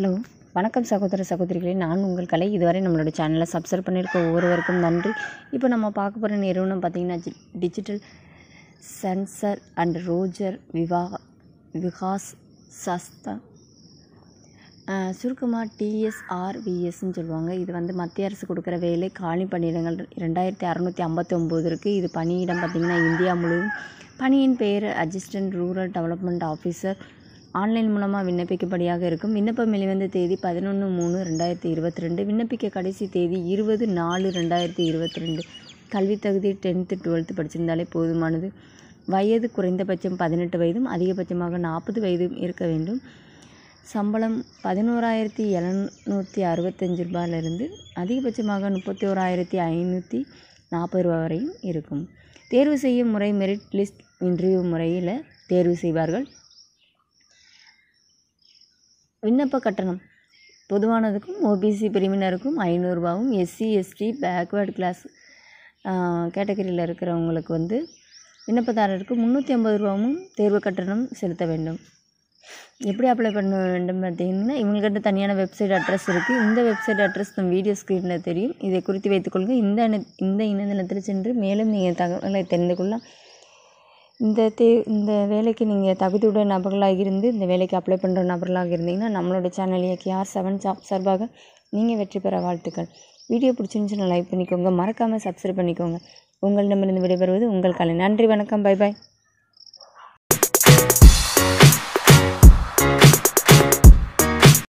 Hello. வணக்கம் சகோதர சகோதரிகளே. நான் உங்கள் கலை. இதுவரை நம்மளோட சேனலை சப்ஸ்கிரைப் பண்ணியிருக்க ஒவ்வொருவருக்கும் நன்றி. இப்போ நம்ம பார்க்க போகிற நிறுவனம் பார்த்திங்கன்னா டிஜிட்டல் சென்சர் அண்ட் ரோஜர் விவா விகாஸ் சஸ்தா சுருக்கமாக டிஎஸ்ஆர்விஎஸ்ன்னு சொல்லுவாங்க. இது வந்து மத்திய அரசு கொடுக்குற வேலை. காலி பணியிடங்கள் ரெண்டாயிரத்தி அறநூற்றி ஐம்பத்தி ஒம்பது இருக்குது இது பணியிடம் பார்த்திங்கன்னா இந்தியா முழுவதும் பணியின் பெயர் assistant rural development officer online மூலமாக விண்ணப்பிக்கப்படியாக இருக்கும். விண்ணப்பம் வெளிவந்த தேதி பதினொன்று மூணு ரெண்டாயிரத்தி இருபத்தி ரெண்டு. விண்ணப்பிக்க கடைசி தேதி இருபது நாலு ரெண்டாயிரத்தி இருபத்தி ரெண்டு. கல்வி தகுதி டென்த்து டுவெல்த்து படிச்சிருந்தாலே போதுமானது. வயது குறைந்தபட்சம் பதினெட்டு வயதும் அதிகபட்சமாக நாற்பது வயதும் இருக்க வேண்டும். சம்பளம் பதினோராயிரத்தி எழுநூற்றி அறுபத்தஞ்சு ரூபாயிலிருந்து அதிகபட்சமாக முப்பத்தி ஓராயிரத்தி ஐநூற்றி நாற்பது ரூபா வரையும் இருக்கும். தேர்வு செய்யும் முறை மெரிட் லிஸ்ட் இன்டர்வியூ முறையில் தேர்வு செய்வார்கள். விண்ணப்ப கட்டணம். பொதுவானதுக்கும் ஓபிசி பிரிவினருக்கும் ஐநூறுரூபாவும் எஸ்சி எஸ்டி பேக்வேர்டு கிளாஸ் கேட்டகரியில் இருக்கிறவங்களுக்கு வந்து விண்ணப்பதாரருக்கு முந்நூற்றி ஐம்பது ரூபாவும் தேர்வு கட்டணம் செலுத்த வேண்டும். எப்படி அப்ளை பண்ண வேண்டும் பார்த்தீங்கன்னா இவங்ககிட்ட தனியான வெப்சைட் அட்ரஸ் இருக்குது இந்த வெப்சைட் அட்ரஸ் நம்ம வீடியோ ஸ்க்ரீனில் தெரியும். இதை குறித்து வைத்துக்கொள்ளுங்கள் இந்த இந்த இணையதளத்தில் சென்று மேலும் நீங்கள் தகவலை தெரிந்து கொள்ள இந்த தே இந்த வேலைக்கு நீங்கள் தகுதியுடைய நபர்களாக இருந்து இந்த வேலைக்கு அப்ளை பண்ணுற நபர்களாக இருந்தீங்கன்னா நம்மளோட சேனல் கேஆர் செவன் ஜாப் சார்பாக நீங்கள் வெற்றி பெற வாழ்த்துக்கள். வீடியோ பிடிச்சிருந்துச்சுன்னா லைக் பண்ணிக்கோங்க. மறக்காமல் சப்ஸ்கிரைப் பண்ணிக்கோங்க. உங்களிடமிருந்து விடைபெறுவது உங்கள் கலை. நன்றி வணக்கம். Bye bye